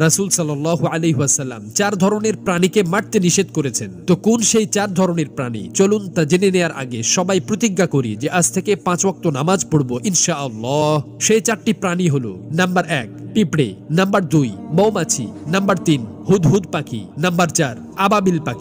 রাসূল সাল্লাহ আলাইহি ওয়াসাল্লাম চার ধরনের প্রাণীকে মারতে নিষেধ করেছেন। তো কোন সেই চার ধরনের প্রাণী? চলুন তা জেনে নেয়ার আগে সবাই প্রতিজ্ঞা করি যে আজ থেকে পাঁচ ওয়াক্ত নামাজ পড়ব ইনশাআল্লাহ। সেই চারটি প্রাণী হলো, নাম্বার এক, পিঁপড়ে, নাম্বার দুই, মৌমাছি, নাম্বার তিন, হুদহুদ পাখি, নাম্বার চার, আবাবিল পাখি।